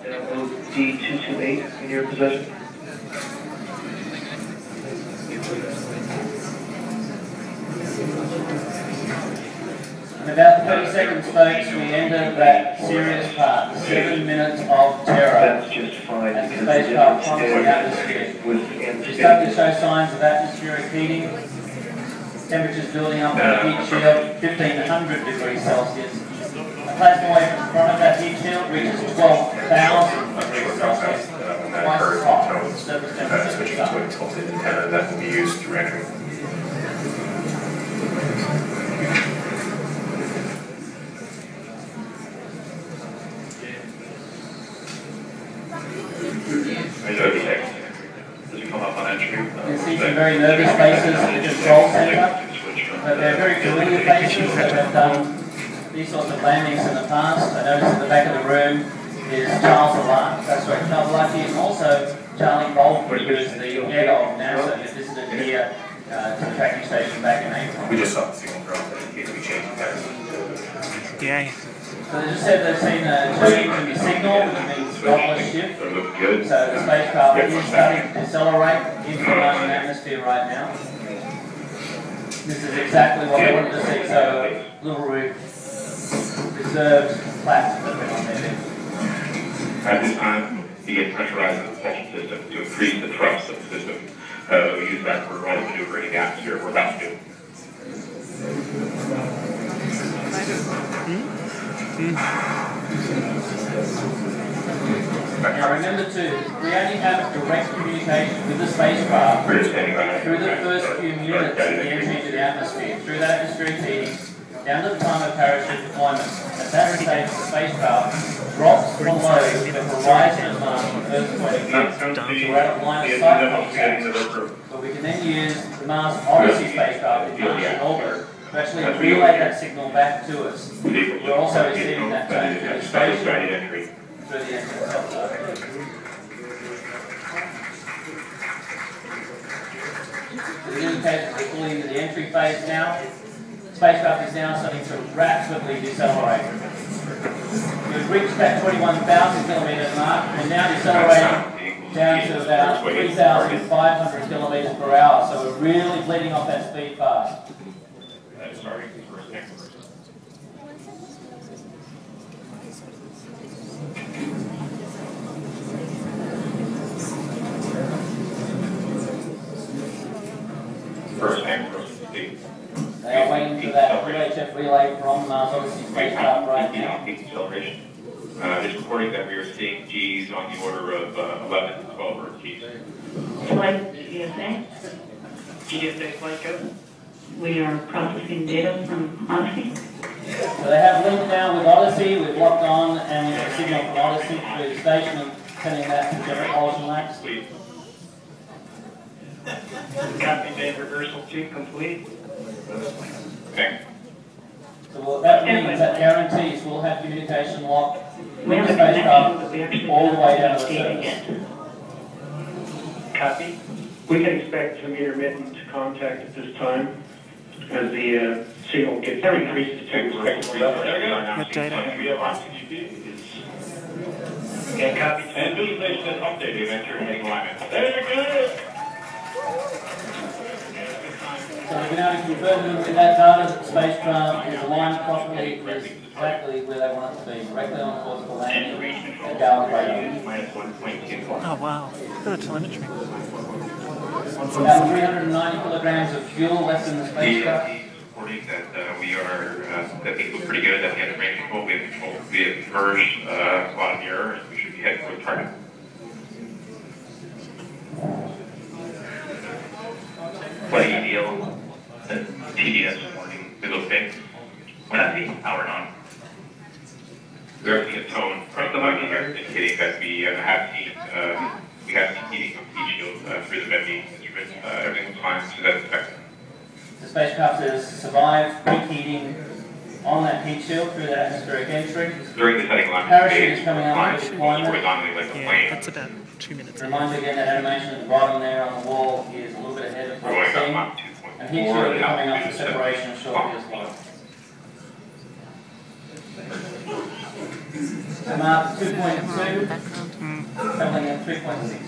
download D228 in your possession? In about 30 seconds, folks, we enter that serious part, seven minutes of terror. That's just fine As the spacecraft difference the atmosphere. there with We start to show signs of atmospheric heating. Temperatures building up on the heat shield, 1500 degrees Celsius. Plasma wave in front of that shield reaches 12,000 degrees Celsius. That Twice occurs as hot in as tones, surface uh, switching to a tilted antenna that will be used through some very nervous faces in the control center. But they're very familiar faces that have done sorts of landings in the past. I notice in the back of the room is Charles Elachi, that's right, Charles Elachi, and also Charlie Bolden, who is the head of NASA, who visited here uh, to the tracking station back in April. We just saw the signal drop in case we change the pattern. Yay. So they just said they've seen a change in the signal, which means Doppler shift. They're good. So the spacecraft is starting to decelerate into the Martian atmosphere right now. This is exactly what we wanted to see, so little re- reserved flaps that went on there. At this time, begin pressurizing the propulsion system to increase the thrust of the system. Uh, we use that for all the maneuvering in the atmosphere we're about to do. Now remember too, we only have direct communication with the spacecraft We're just standing by. through the first few minutes of the entry into the atmosphere, through that atmospheric heating, down to the time of parachute deployment. At that stage, the spacecraft drops below the horizon of Mars from Earth's point of view. So we're out of line of sight contact. But we can then use the Mars Odyssey spacecraft in Martian orbit to actually relay that signal back to us We're also receiving that tone through the station. Entry. through the engine itself. The indicators are fully into the entry phase now. Spacecraft is now starting to rapidly decelerate. We've reached that 21,000 kilometre mark and now decelerating down to about 3,500 kilometres per hour. So we're really bleeding off that speed fast. That's starting first next. First next, first state. They are waiting for that UHF relay from Mars Odyssey spacecraft right now. Peak acceleration. Uh, it's reporting that we are seeing G's on the order of uh, 11 to 12 Earth G's. Flight GSA. GSA code. We are processing data from Odyssey. So they have linked now with Odyssey, we've locked on, and we have a signal from Odyssey through the station and sending that to Jet Propulsion Labs. Copy date reversal two complete. Thanks. So what that means, that guarantees we'll have communication locked with We the have a connection, but we spacecraft all the way down to the surface. Yet. Copy. We can expect some intermittent contact at this time as the uh, signal gets increased to Good data. Okay, copy. And visualization is updated, enter in alignment. So we've been able to confirm with that data that the spacecraft is aligned properly exactly where they want it to be, directly on course for landing at Darwin radar. Minus 1.2. Oh wow. Look at the telemetry. About 390 kilograms of fuel left in the spacecraft. DLT is reporting that uh, we are, uh, that things look pretty good, that we have the range control, we have control, we have merged uh, a lot of the error, and we should be heading for the target. Flight EDL, and TDS warning, they look big. When that be powered on. We're seeing a tone from the mic here indicating that we uh, have seen, uh, we have seen heating of heat shield uh, through the MEDLI instrument. Uh, everything was fine, so that's expected. The spacecraft has survived preheating on that heat shield through that atmospheric entry. During the setting alignment Parachute is coming out flying with deployment. horizontally like a Yeah, plane. that's about two minutes. Remind again that animation at the bottom there on the wall is 2.4. And heat shield coming up for altitude separation shortly as well. to Mach 2.2, traveling at 3.6.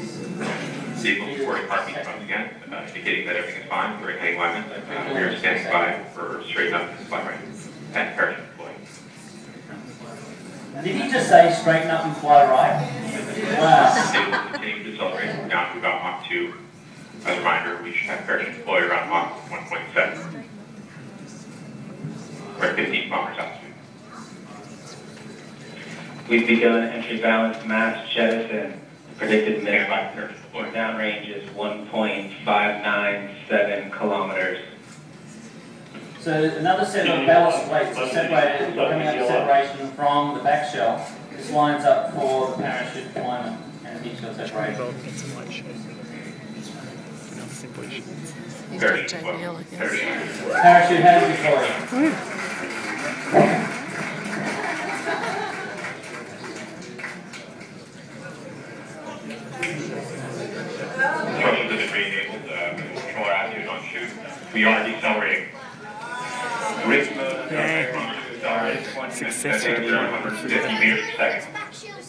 Vehicle reporting heartbeat once again, uh, indicating that everything is fine, we're heading alignment. Uh, We are standing by for straighten up and fly right. And parachute deployed. Did he just say straighten up and fly right? Wow. They will continue to accelerate down to about Mach 2. As a reminder, we should have parachute deploy around Mach 1.7. We're at 15 kilometers altitude. We've begun entry balance mass jettison. Predicted Stand minimum by for parachute downrange is 1.597 kilometers. So another set of ballast plates are separated, coming up separation from the back shell. This lines up for the parachute deployment and the got separated. Involved in some light shows. Enough simple got Parachute deploy. JBL, I guess. Parachute. Parachute has deployed. Thrusters have been re-enabled, uh, control our attitude on shoot. We are decelerating. Risk mode, Yay. accelerating. Successful. 150 meters per second.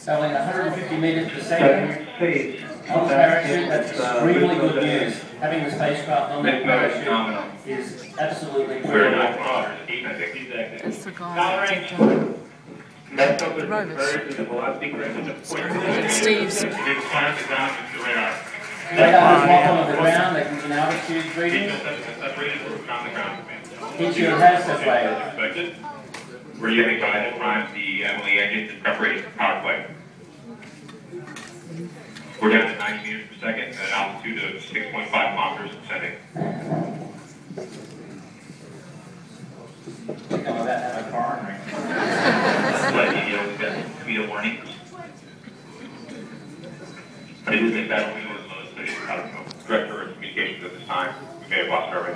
Traveling 150 meters per second. Second phase. On the parachute, that's Uh, extremely good news. Having the spacecraft on the Risk mode is parachute nominal. is absolutely We're critical. nine kilometers, eight, I think. That's the guy that did, the rovers. Steve's. It is time to down radar. Radar is locked on the ground, they can get altitude Keep readings. us separated, we're the ground. Heat shield has separated. Expected. We're using guide to prime the MLE engines in preparation for power play. We're down to 90 meters per second at an altitude of 6.5 kilometers ascending. About to have a coronary. Let you know, we've got speed warning. It is a battle wheel as well as the uh, director of communications at this time. We may have lost our way.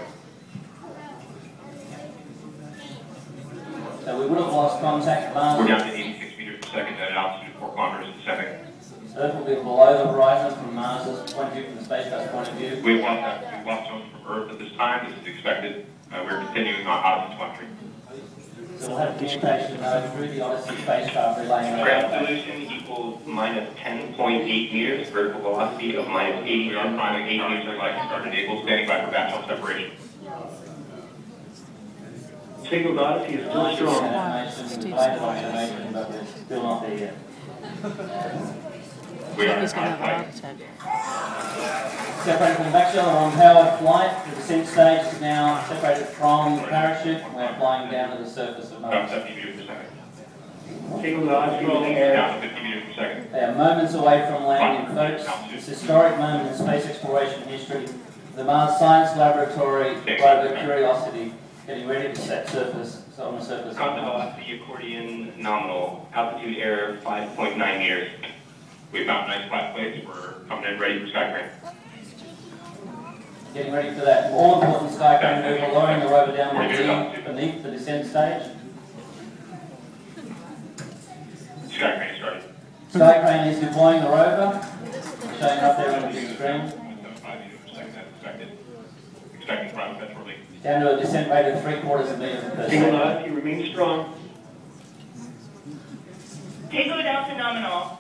So we would have lost contact We're down Mars. to 86 meters per second at an altitude of 4 kilometers ascending. Earth will be below the horizon from Mars's point of view, from the spacecraft's point of view. We've lost, uh, we've lost from Earth at this time. This is expected. Uh, we're continuing on Odyssey telemetry. So we'll have communication though through the Odyssey spacecraft relaying Ground radar. solution equals minus 10.8 meters, vertical velocity of minus We are 89.8 priming 8 meters. meters like start enabled, standing by for batch separation. Signal Odyssey is still Nice strong. information, related observation, but we're still not there yet. We are He's gonna have a on heart attack. Separated from the back shell, we're on powered flight. The descent stage is now separated from the parachute. We're flying down to the surface of Mars. 70 meters per second. Signal Odyssey is in the air. Down to 50 meters per second. They are moments away from landing, folks. This historic moment in space exploration history. The Mars Science Laboratory rover Curiosity getting ready to set surface, so on the surface of Contact Mars. velocity accordion nominal, altitude error 5.9 meters. We found nice flat plates. We're coming in ready for Skycrane. Getting ready for that all important Skycrane move, lowering the rover down beneath, beneath the descent stage. Skycrane started. Skycrane is deploying the rover, showing up there on the big screen. 1.75 meters per second as expected. Expecting prime petrol. Down to a descent rate of three quarters of a meter per Signal second. Odyssey remains strong. Tango Delta nominal.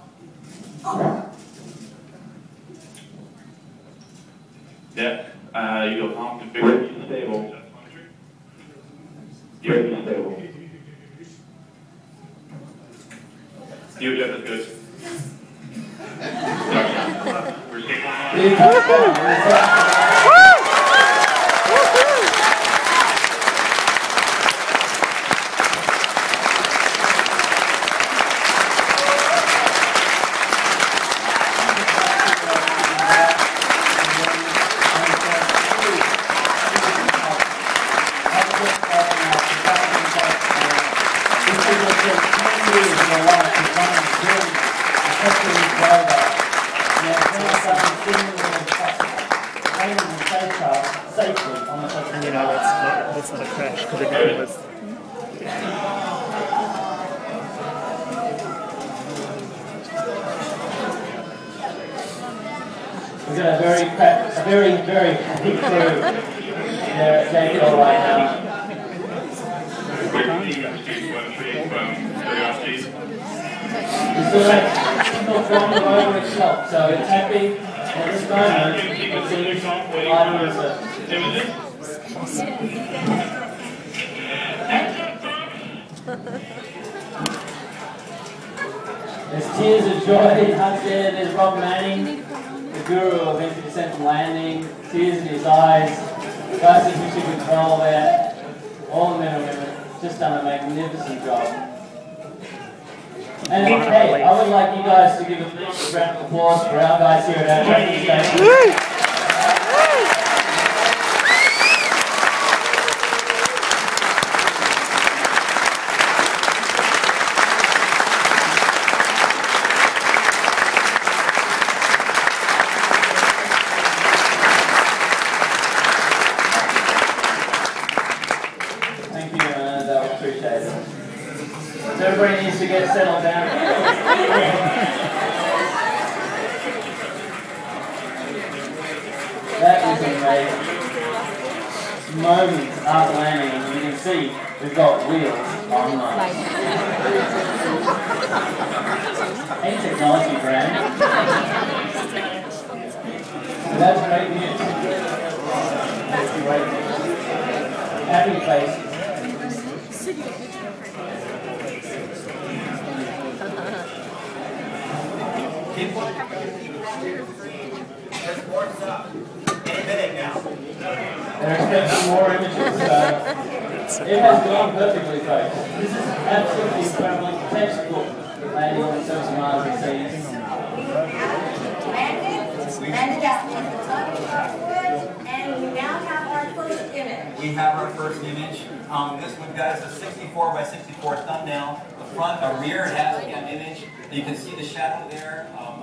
Depth, uh, you go pump to Bridge is stable. Bridge is stable. You adjust is good. We're stable a very, a very, very happy crew there at JPL right now. From Curiosity. So that's not the over its top. So it's happy at this moment. It's light on the. There's tears of joy, hugs there, there's Rob Manning, the guru of and landing, tears in his eyes, guys in mission control there, all the men oh, and women, just done a magnificent job. And hey, I would like you guys to give a round of applause for our guys here at training station. Thank you, and I appreciate it. So everybody needs to get settled down. That is amazing. Moments after landing, and you can see we've got wheels on Mars. Hey, technology brand. So that's great news. That's great news. Happy faces. They're expecting more images, so it has gone perfectly, folks. This is absolutely equivalent textbook landing on of Mars and seas. Landed and we have our first image. We have our first image. Um, this one, guys, a 64 by 64 thumbnail. The front, the rear has an image. You can see the shadow there. Um,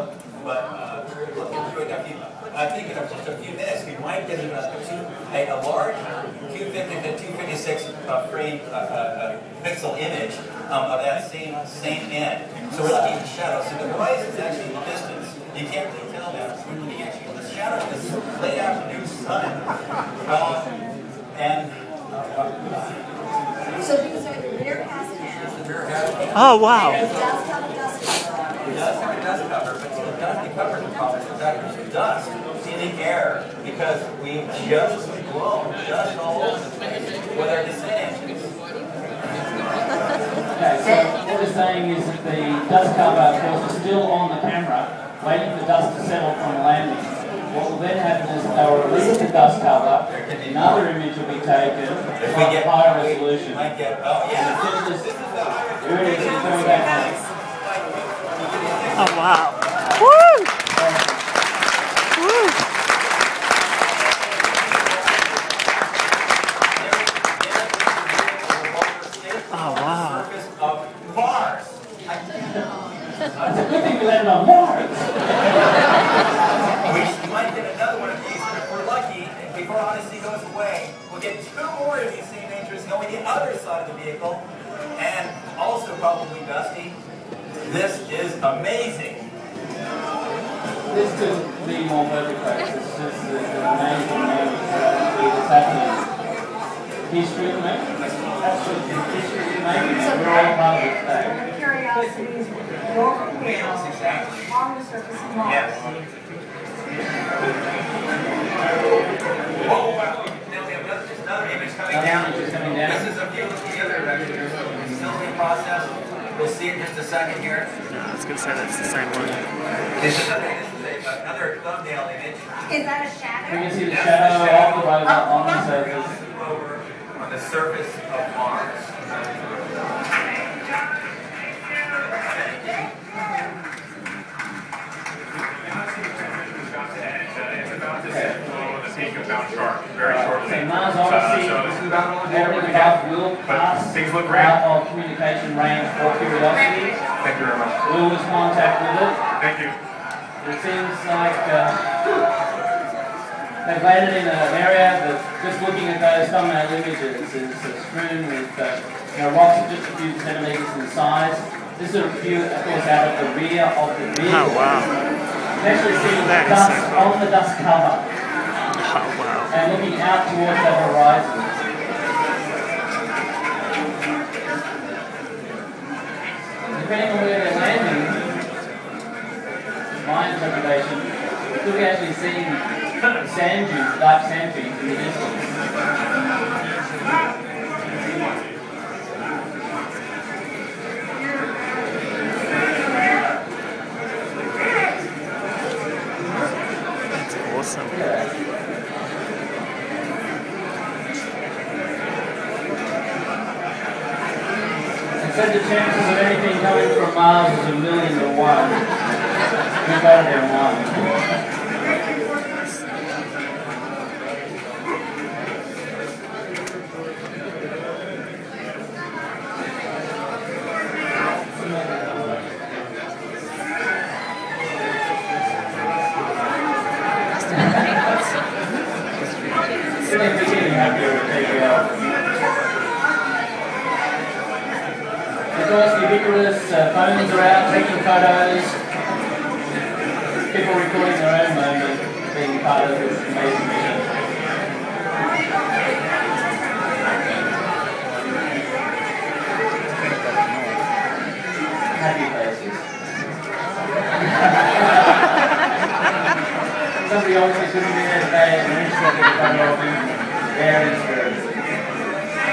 but uh, we're looking through it. I think- I think in just a few minutes, we might get a, a, two, a, a large 250 to 256 uh, frame uh, uh, pixel image um, of that same same end. So we're looking at the shadow. So the rise is actually the distance. You can't really tell that from the actually the shadow of this late afternoon sun. Uh, and uh, So these are the rear Hazcams. the rear head. Oh, wow. It does have a dust cover on It it. does have a dust cover, but the dust, the cover the problem is that there's some dust in air because we've just blown dust all over the place with our descent. Okay, so what we're saying is that the dust cover, of course, is still on the camera, waiting for dust to settle from the landing. What will then happen is they'll release the dust cover, another image will be taken, If we get higher we resolution. might get oh yeah, This this is- is the higher Here it is, it's coming back now. Oh, wow. The vehicle, and also probably Dusty. This is amazing. This couldn't be more perfect, folks. This is just an amazing moment that's happening. History of making. Absolutely, history of making. We're all part of it today. Curiosities your wheels exactly. on the surface of Mars. Yes. Oh, wow. Now we have another, just another image coming down. is coming down. This is a view of the other direction. Still in process. We'll see in just a second here. No, I was going to say that's the same one. This is another, this is a, another thumbnail image. Is that a shadow? We can see the shadow of the rover on the oh, surface. Over on the surface of Mars. Very shortly. So Uh, so this is about all the orbiting we have. will But pass things look great. out of communication range for Curiosity. Thank you very much. We'll lose contact with it. Thank you. It seems like uh, they've landed in an area that just looking at those thumbnail images is strewn with uh, you know, rocks of just a few centimeters in size. This is a view, of course, out of the rear of the vehicle. Oh, wow. You can actually see the That is so dust cool. on the dust cover wow. And looking out towards the horizon. depending on where they're landing, my interpretation, could be actually seeing sand dunes, dark sand dunes in the distance. Said the chances of anything coming from Mars is a million to one. We better than one. Feeling beginning happier with JPL. Of course, ubiquitous uh, phones are out taking photos. People recording their own moment, being part of this amazing mission. Happy faces. Somebody obviously couldn't be there today and managed to get a photo of him there in spirit.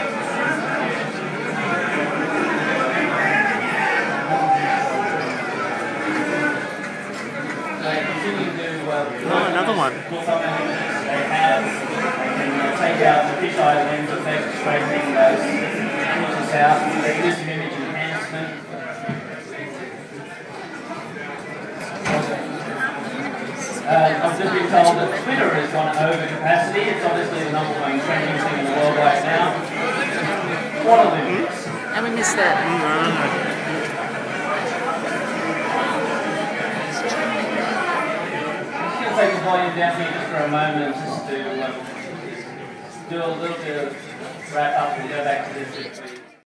They continue to, uh, Oh, another one. Look up images they have, they can uh, take out the fisheye lens effect, straightening those images out, they do some image enhancement. Uh, I've just been told that Twitter has gone over capacity, it's obviously the number one trending thing in the world right now. What are the And we missed that. I'm just going to take the volume down here just for a moment, just to um, do a little bit of wrap up and go back to this.